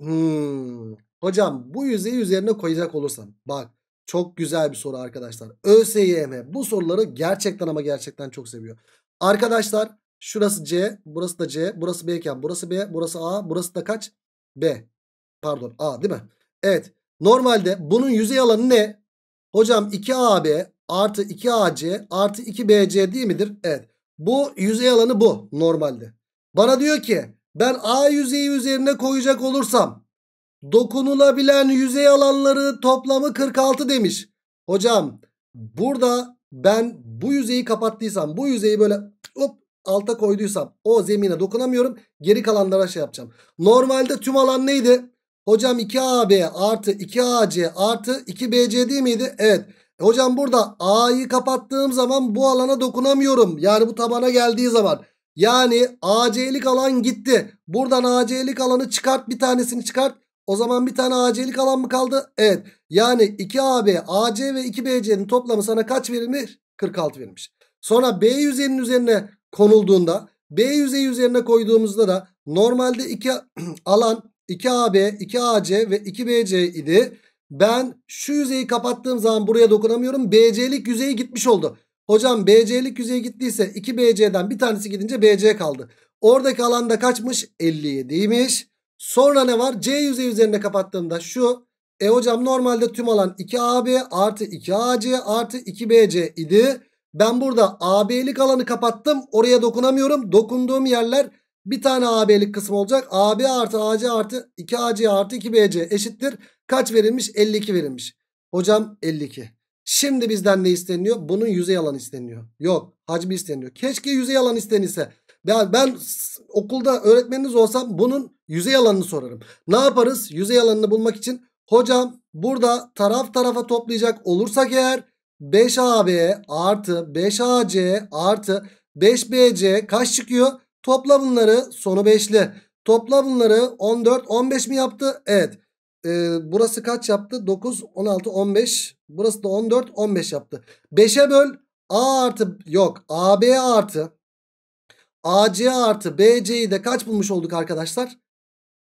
Hmm. Hocam bu yüzeyi üzerine koyacak olursam bak çok güzel bir soru arkadaşlar. ÖSYM bu soruları gerçekten ama gerçekten çok seviyor. Arkadaşlar şurası C, burası da C, burası B iken burası B, burası A, burası da kaç? B. Pardon A değil mi? Evet. Normalde bunun yüzey alanı ne? Hocam 2AB artı 2AC artı 2BC değil midir? Evet. Bu yüzey alanı bu normalde. Bana diyor ki ben A yüzeyi üzerine koyacak olursam dokunulabilen yüzey alanları toplamı 46 demiş. Hocam burada ben bu yüzeyi kapattıysam bu yüzeyi böyle hop alta koyduysam o zemine dokunamıyorum. Geri kalanlara şey yapacağım. Normalde tüm alan neydi? Hocam 2AB artı 2AC artı 2BC değil miydi? Evet. E hocam burada A'yı kapattığım zaman bu alana dokunamıyorum. Yani bu tabana geldiği zaman. Yani AC'lik alan gitti. Buradan AC'lik alanı çıkart bir tanesini çıkart. O zaman bir tane AC'lik alan mı kaldı? Evet. Yani 2AB, AC ve 2BC'nin toplamı sana kaç verilmiş? 46 verilmiş. Sonra B yüzeyinin üzerine konulduğunda B yüzeyi üzerine koyduğumuzda da normalde iki alan 2AB, 2AC ve 2BC idi. Ben şu yüzeyi kapattığım zaman buraya dokunamıyorum. BC'lik yüzeyi gitmiş oldu. Hocam BC'lik yüzeyi gittiyse 2BC'den bir tanesi gidince BC kaldı. Oradaki alanda kaçmış? 57'ymiş. Sonra ne var? C yüzeyi üzerine kapattığımda şu. E hocam normalde tüm alan 2AB artı 2AC artı 2BC idi. Ben burada AB'lik alanı kapattım. Oraya dokunamıyorum. Dokunduğum yerler bir tane AB'lik kısım olacak. AB artı AC artı 2AC artı 2BC eşittir. Kaç verilmiş? 52 verilmiş. Hocam 52. Şimdi bizden ne isteniyor? Bunun yüzey alanı isteniyor. Yok hacmi isteniyor. Keşke yüzey alanı istenilse. Ben, ben okulda öğretmeniniz olsam bunun yüzey alanını sorarım. Ne yaparız? Yüzey alanını bulmak için hocam burada taraf tarafa toplayacak olursak eğer 5AB artı 5AC artı 5BC kaç çıkıyor? Topla bunları sonu 5'li. Topla bunları 14 15 mi yaptı? Evet. Ee, burası kaç yaptı? 9 16 15. Burası da 14 15 yaptı. 5'e böl A artı yok AB artı AC artı BC'yi de kaç bulmuş olduk arkadaşlar?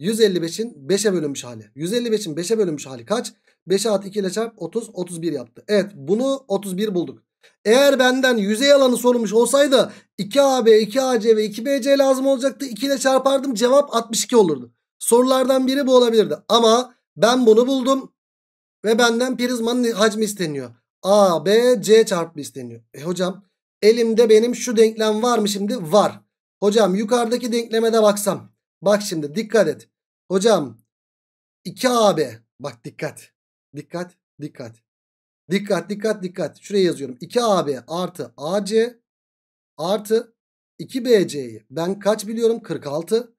155'in 5'e bölünmüş hali. 155'in 5'e bölünmüş hali kaç? 5'e at 2 ile çarp 30 31 yaptı. Evet bunu 31 bulduk. Eğer benden yüzey alanı sorulmuş olsaydı 2AB, 2AC ve 2BC lazım olacaktı. 2 ile çarpardım cevap 62 olurdu. Sorulardan biri bu olabilirdi. Ama ben bunu buldum ve benden prizmanın hacmi isteniyor. A, B, C çarpımı isteniyor. E hocam elimde benim şu denklem var mı şimdi? Var. Hocam yukarıdaki denkleme de baksam. Bak şimdi dikkat et. Hocam 2AB bak dikkat. Dikkat dikkat. Dikkat dikkat dikkat. Şuraya yazıyorum. 2AB artı AC artı 2BC'yi ben kaç biliyorum? 46.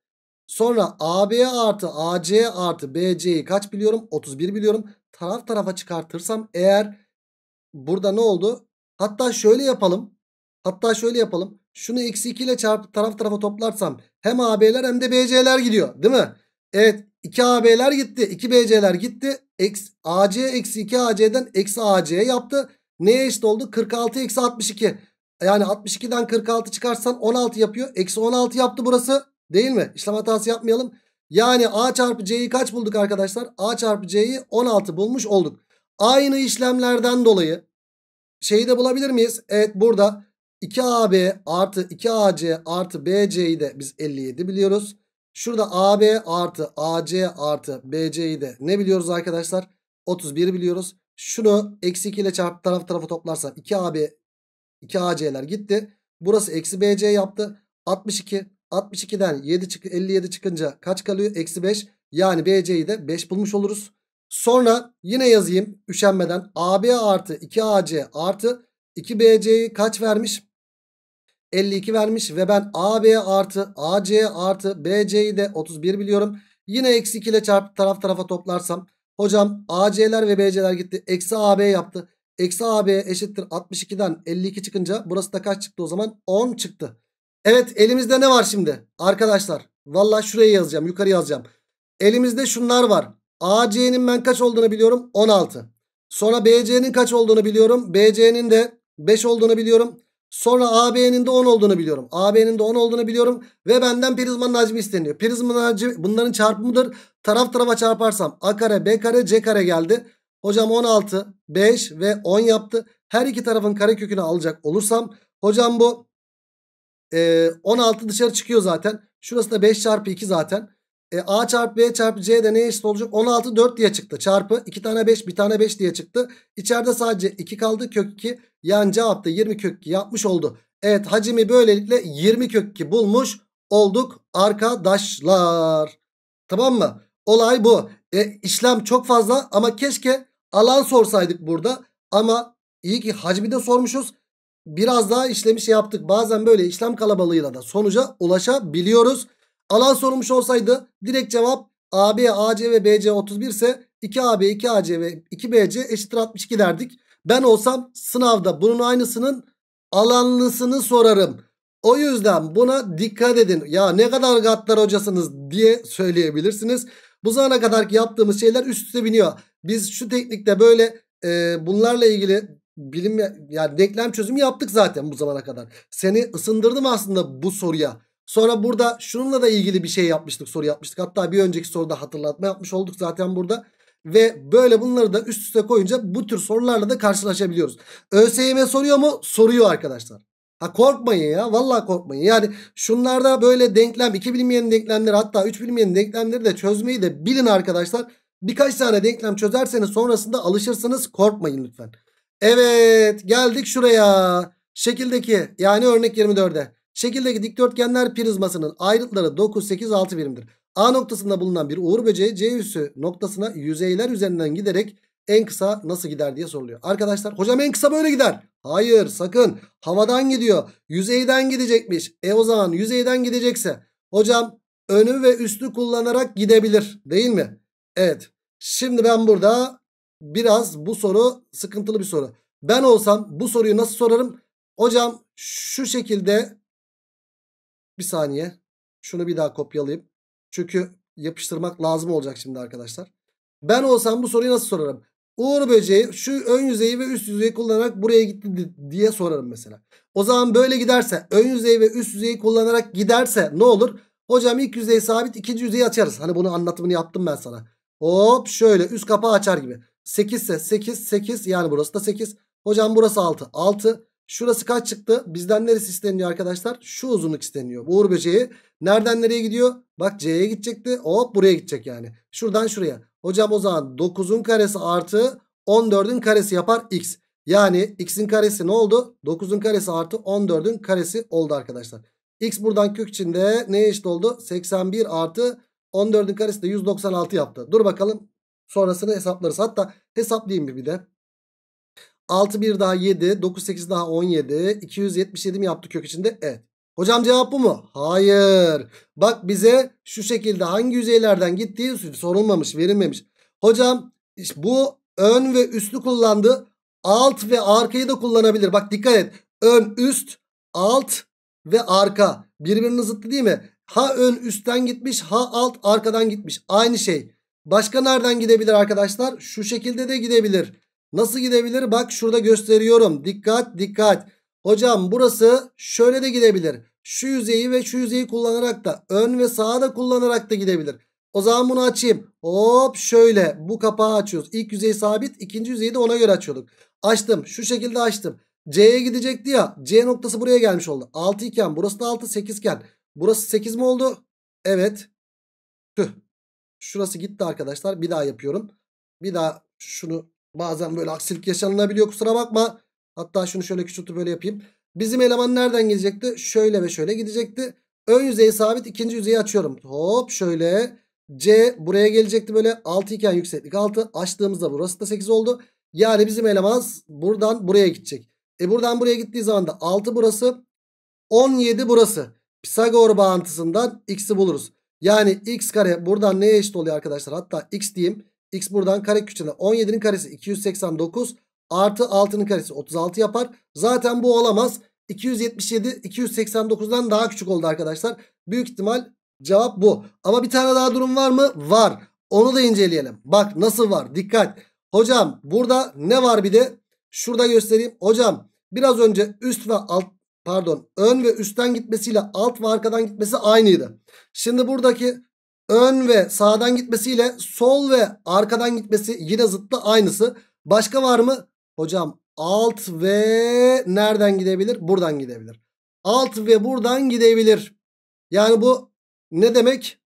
Sonra AB artı AC artı BC'yi kaç biliyorum? 31 biliyorum. Taraf tarafa çıkartırsam eğer burada ne oldu? Hatta şöyle yapalım. Hatta şöyle yapalım. Şunu eksi 2 ile çarpıp taraf tarafa toplarsam hem AB'ler hem de BC'ler gidiyor. Değil mi? Evet 2 AB'ler gitti. 2 BC'ler gitti. Eksi, AC eksi 2 AC'den eksi AC yaptı. Neye eşit oldu? 46 eksi 62. Yani 62'den 46 çıkarsan 16 yapıyor. Eksi 16 yaptı burası. Değil mi? İşlem hatası yapmayalım. Yani A çarpı C'yi kaç bulduk arkadaşlar? A çarpı C'yi 16 bulmuş olduk. Aynı işlemlerden dolayı şeyi de bulabilir miyiz? Evet burada 2AB artı 2AC artı BC'yi de biz 57 biliyoruz. Şurada AB artı AC artı BC'yi de ne biliyoruz arkadaşlar? 31 biliyoruz. Şunu eksi 2 ile çarpıp taraf tarafa toplarsam 2AB 2AC'ler gitti. Burası eksi BC yaptı. 62. 62'den 7 çık 57 çıkınca kaç kalıyor? Eksi 5. Yani BC'yi de 5 bulmuş oluruz. Sonra yine yazayım üşenmeden. AB artı 2AC artı 2BC'yi kaç vermiş? 52 vermiş ve ben AB artı AC artı BC'yi de 31 biliyorum. Yine eksi 2 ile çarpıp taraf tarafa toplarsam hocam AC'ler ve BC'ler gitti. Eksi AB yaptı. Eksi AB eşittir 62'den 52 çıkınca burası da kaç çıktı o zaman? 10 çıktı. Evet elimizde ne var şimdi? Arkadaşlar valla şuraya yazacağım yukarı yazacağım. Elimizde şunlar var. AC'nin ben kaç olduğunu biliyorum 16. Sonra BC'nin kaç olduğunu biliyorum. BC'nin de 5 olduğunu biliyorum. Sonra AB'nin de 10 olduğunu biliyorum. AB'nin de 10 olduğunu biliyorum. Ve benden prizmanın hacmi isteniyor. Prizmanın hacmi bunların çarpımıdır. Taraf tarafa çarparsam A kare B kare C kare geldi. Hocam 16 5 ve 10 yaptı. Her iki tarafın kare kökünü alacak olursam. Hocam bu e, 16 dışarı çıkıyor zaten. Şurası da 5 çarpı 2 zaten. E, A çarpı B çarpı C de neye eşit olacak? 16 4 diye çıktı. Çarpı 2 tane 5 bir tane 5 diye çıktı. İçeride sadece 2 kaldı kök 2. Yani cevap da 20 kök 2 yapmış oldu. Evet hacmi böylelikle 20 kök 2 bulmuş olduk arkadaşlar. Tamam mı? Olay bu. E, işlem çok fazla ama keşke alan sorsaydık burada. Ama iyi ki hacmi de sormuşuz. Biraz daha işlemi şey yaptık. Bazen böyle işlem kalabalığıyla da sonuca ulaşabiliyoruz. Alan sorulmuş olsaydı direkt cevap AB, AC ve BC 31 ise 2AB, 2AC ve 2BC eşittir 62 derdik. Ben olsam sınavda bunun aynısının alanlısını sorarım. O yüzden buna dikkat edin. Ya ne kadar gaddar hocasınız diye söyleyebilirsiniz. Bu zamana kadar yaptığımız şeyler üst üste biniyor. Biz şu teknikte böyle e, bunlarla ilgili bilim yani denklem çözümü yaptık zaten bu zamana kadar. Seni ısındırdım aslında bu soruya. Sonra burada şununla da ilgili bir şey yapmıştık soru yapmıştık. Hatta bir önceki soruda hatırlatma yapmış olduk zaten burada. Ve böyle bunları da üst üste koyunca bu tür sorularla da karşılaşabiliyoruz. ÖSYM soruyor mu? Soruyor arkadaşlar. Ha korkmayın ya. Vallahi korkmayın. Yani şunlarda böyle denklem, iki bilinmeyen denklemleri hatta üç bilinmeyen denklemleri de çözmeyi de bilin arkadaşlar. Birkaç tane denklem çözerseniz sonrasında alışırsınız. Korkmayın lütfen. Evet geldik şuraya. Şekildeki yani örnek 24'e. Şekildeki dikdörtgenler prizmasının ayrıtları 9, 8, 6 birimdir. A noktasında bulunan bir uğur böceği C üssü noktasına yüzeyler üzerinden giderek en kısa nasıl gider diye soruluyor. Arkadaşlar hocam en kısa böyle gider. Hayır sakın havadan gidiyor. Yüzeyden gidecekmiş. E o zaman yüzeyden gidecekse hocam önü ve üstü kullanarak gidebilir değil mi? Evet. Şimdi ben burada biraz bu soru sıkıntılı bir soru. Ben olsam bu soruyu nasıl sorarım? Hocam şu şekilde bir saniye. Şunu bir daha kopyalayayım. Çünkü yapıştırmak lazım olacak şimdi arkadaşlar. Ben olsam bu soruyu nasıl sorarım? Uğur böceği şu ön yüzeyi ve üst yüzeyi kullanarak buraya gitti diye sorarım mesela. O zaman böyle giderse ön yüzeyi ve üst yüzeyi kullanarak giderse ne olur? Hocam ilk yüzey sabit ikinci yüzeyi açarız. Hani bunu anlatımını yaptım ben sana. Hop şöyle üst kapağı açar gibi. 8 ise 8 8 yani burası da 8. Hocam burası 6 6. Şurası kaç çıktı? Bizden neresi isteniyor arkadaşlar? Şu uzunluk isteniyor. Uğur böceği nereden nereye gidiyor? Bak C'ye gidecekti. Hop buraya gidecek yani. Şuradan şuraya. Hocam o zaman 9'un karesi artı 14'ün karesi yapar x. Yani x'in karesi ne oldu? 9'un karesi artı 14'ün karesi oldu arkadaşlar. X buradan kök içinde neye eşit oldu? 81 artı 14'ün karesi de 196 yaptı. Dur bakalım sonrasını hesaplarız. Hatta hesaplayayım bir de. 6 1 daha 7 9 8 daha 17 277 mi yaptı kök içinde? Evet. Hocam cevap bu mu? Hayır. Bak bize şu şekilde hangi yüzeylerden gittiği sorulmamış verilmemiş. Hocam bu ön ve üstü kullandı. Alt ve arkayı da kullanabilir. Bak dikkat et. Ön üst alt ve arka. Birbirinin zıttı değil mi? Ha ön üstten gitmiş ha alt arkadan gitmiş. Aynı şey. Başka nereden gidebilir arkadaşlar? Şu şekilde de gidebilir. Nasıl gidebilir? Bak şurada gösteriyorum. Dikkat dikkat. Hocam burası şöyle de gidebilir. Şu yüzeyi ve şu yüzeyi kullanarak da ön ve sağa da kullanarak da gidebilir. O zaman bunu açayım. Hop şöyle bu kapağı açıyoruz. İlk yüzey sabit ikinci yüzeyi de ona göre açıyorduk. Açtım şu şekilde açtım. C'ye gidecekti ya. C noktası buraya gelmiş oldu. 6 iken burası da 6 8 iken. Burası 8 mi oldu? Evet. Tüh. Şurası gitti arkadaşlar. Bir daha yapıyorum. Bir daha şunu bazen böyle aksilik yaşanılabiliyor kusura bakma. Hatta şunu şöyle küçültüp böyle yapayım. Bizim eleman nereden gidecekti? Şöyle ve şöyle gidecekti. Ön yüzeyi sabit ikinci yüzeyi açıyorum. Hop şöyle. C buraya gelecekti böyle 6 iken yükseklik 6. Açtığımızda burası da 8 oldu. Yani bizim eleman buradan buraya gidecek. E buradan buraya gittiği zaman da 6 burası 17 burası. Pisagor bağıntısından x'i buluruz. Yani x kare buradan neye eşit oluyor arkadaşlar? Hatta x diyeyim. X buradan kare küçüğüne 17'nin karesi 289 artı 6'nın karesi 36 yapar. Zaten bu olamaz. 277 289'dan daha küçük oldu arkadaşlar. Büyük ihtimal cevap bu. Ama bir tane daha durum var mı? Var. Onu da inceleyelim. Bak nasıl var? Dikkat. Hocam burada ne var bir de? Şurada göstereyim. Hocam biraz önce üst ve alt pardon ön ve üstten gitmesiyle alt ve arkadan gitmesi aynıydı. Şimdi buradaki ön ve sağdan gitmesiyle sol ve arkadan gitmesi yine zıttı aynısı. Başka var mı? Hocam alt ve nereden gidebilir? Buradan gidebilir. Alt ve buradan gidebilir. Yani bu ne demek?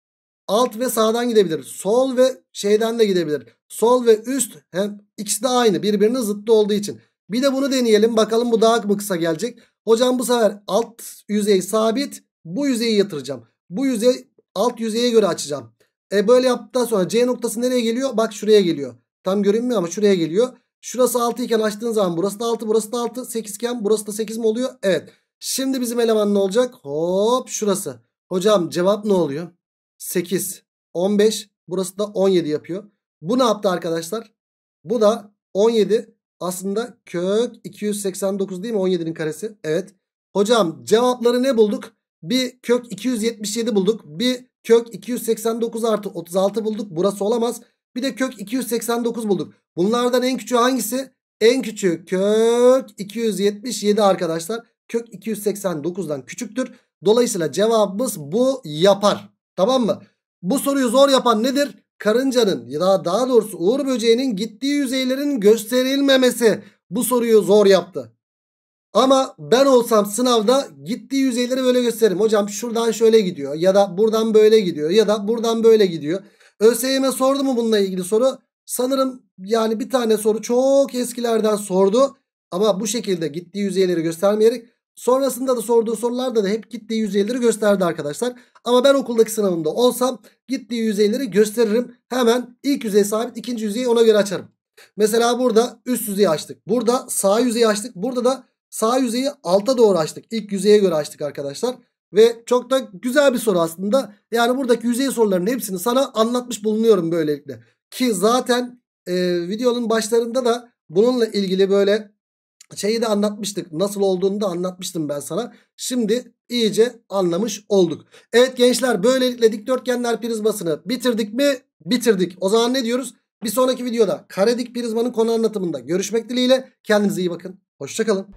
Alt ve sağdan gidebilir. Sol ve şeyden de gidebilir. Sol ve üst hem ikisi de aynı. Birbirinin zıttı olduğu için. Bir de bunu deneyelim. Bakalım bu daha mı kısa gelecek? Hocam bu sefer alt yüzey sabit. Bu yüzeyi yatıracağım. Bu yüzey alt yüzeye göre açacağım. E böyle yaptıktan sonra C noktası nereye geliyor? Bak şuraya geliyor. Tam görünmüyor ama şuraya geliyor. Şurası 6 iken açtığın zaman burası da 6 burası da 6 8 iken burası da 8 mi oluyor? Evet. Şimdi bizim eleman ne olacak? Hop şurası. Hocam cevap ne oluyor? 8 15 burası da 17 yapıyor. Bu ne yaptı arkadaşlar? Bu da 17 aslında kök 289 değil mi 17'nin karesi? Evet. Hocam cevapları ne bulduk? Bir kök 277 bulduk. Bir kök 289 artı 36 bulduk. Burası olamaz. Bir de kök 289 bulduk. Bunlardan en küçüğü hangisi? En küçüğü kök 277 arkadaşlar. Kök 289'dan küçüktür. Dolayısıyla cevabımız bu yapar. Tamam mı? Bu soruyu zor yapan nedir? Karıncanın ya da daha doğrusu uğur böceğinin gittiği yüzeylerin gösterilmemesi bu soruyu zor yaptı. Ama ben olsam sınavda gittiği yüzeyleri böyle gösteririm. Hocam şuradan şöyle gidiyor ya da buradan böyle gidiyor ya da buradan böyle gidiyor. ÖSYM sordu mu bununla ilgili soru? Sanırım yani bir tane soru çok eskilerden sordu. Ama bu şekilde gittiği yüzeyleri göstermeyerek sonrasında da sorduğu sorularda da hep gittiği yüzeyleri gösterdi arkadaşlar. Ama ben okuldaki sınavında olsam gittiği yüzeyleri gösteririm. Hemen ilk yüzey sabit ikinci yüzeyi ona göre açarım. Mesela burada üst yüzeyi açtık. Burada sağ yüzeyi açtık. Burada da sağ yüzeyi alta doğru açtık. İlk yüzeye göre açtık arkadaşlar. Ve çok da güzel bir soru aslında. Yani buradaki yüzey sorularının hepsini sana anlatmış bulunuyorum böylelikle. Ki zaten e, videonun başlarında da bununla ilgili böyle şeyi de anlatmıştık. Nasıl olduğunu da anlatmıştım ben sana. Şimdi iyice anlamış olduk. Evet gençler böylelikle dikdörtgenler prizmasını bitirdik mi? Bitirdik. O zaman ne diyoruz? Bir sonraki videoda karedik prizmanın konu anlatımında görüşmek dileğiyle. Kendinize iyi bakın. Hoşçakalın.